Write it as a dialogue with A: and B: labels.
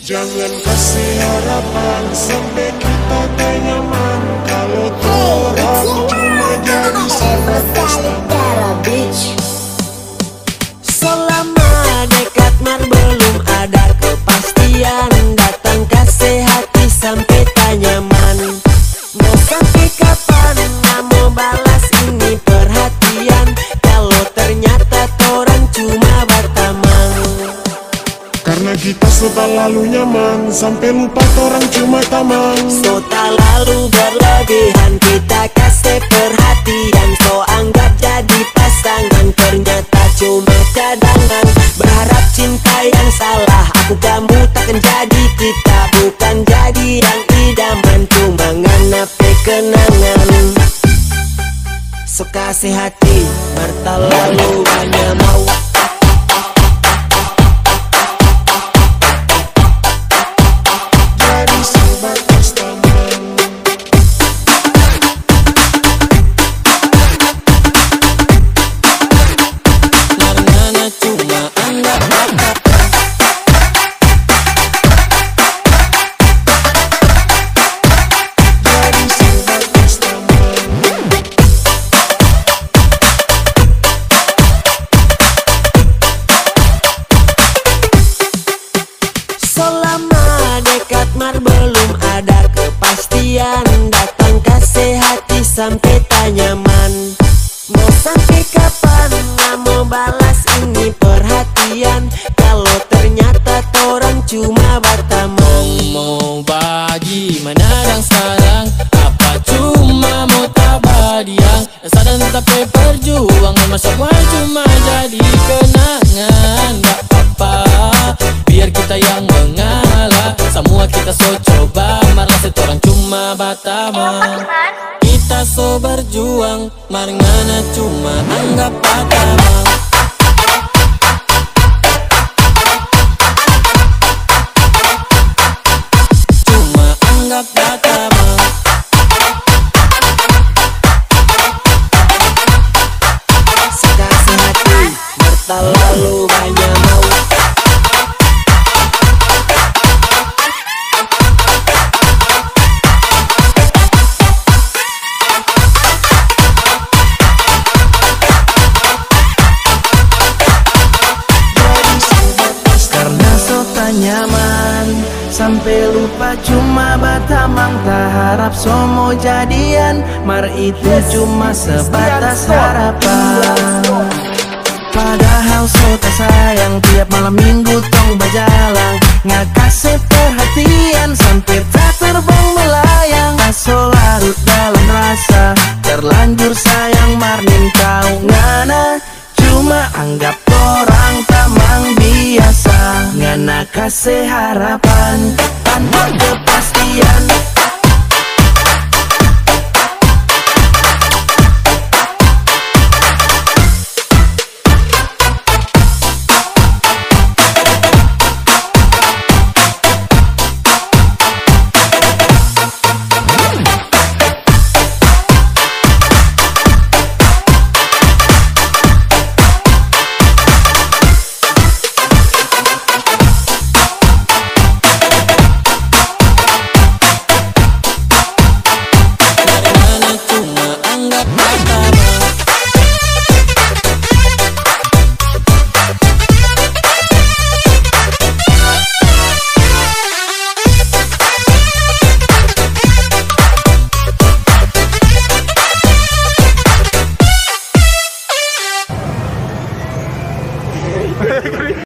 A: Jangan kasih harapan sampai kita tak nyaman Kalau orang cuma jadi sebatas
B: beach Selama
A: sudah lalu nyaman Sampai lupa orang cuma taman
B: So lalu berlebihan Kita kasih perhatian. So anggap jadi pasangan Ternyata cuma cadangan. Berharap cinta yang salah Aku kamu takkan jadi kita. Bukan jadi yang idaman Cuma nganape kenangan. So kasih hati sampai tak nyaman. Mau sampai kapan? Nggak mau balas ini perhatian. Kalau ternyata orang cuma berteman.
C: Mau bagi mana sekarang Apa cuma mau tabadian Sadar tapi perjuangan Masa cuma jadi kenangan. Gak apa Biar kita yang mengalah. Semua kita so coba Marah orang cuma batama Kita so berjuang Marngana cuma anggap batama
D: Sampai lupa cuma batamang Tak harap so mau jadian. Mar itu cuma sebatas harapan. Padahal so tak sayang Tiap malam minggu tong berjalan. Nggak kasih perhatian Sampai tak terbang melayang. Tak so larut dalam rasa Terlanjur sayang. Marnin kau ngana Cuma anggap orang kasih harapan. Tanpa kepastian